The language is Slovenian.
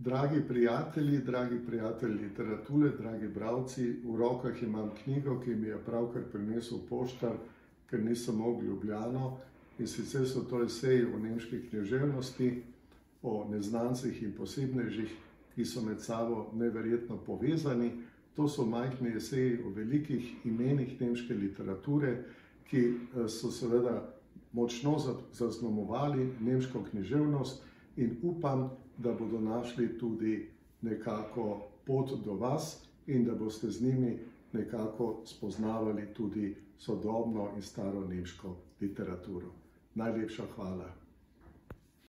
Dragi prijatelji, dragi prijatelji literature, dragi bravci, v rokah imam knjigo, ki mi je pravkar prinesel poštar, ker nisem mogel ljubljeno. In sicer so to eseji o nemški književnosti, o neznancih in posebnežih, ki so med sabo neverjetno povezani. To so majhni eseji o velikih imenih nemške literature, ki so seveda močno zaznamovali nemško književnost in upam, da bodo našli tudi nekako pot do vas in da boste z njimi nekako spoznavali tudi sodobno in staro nemško literaturo. Najlepša hvala.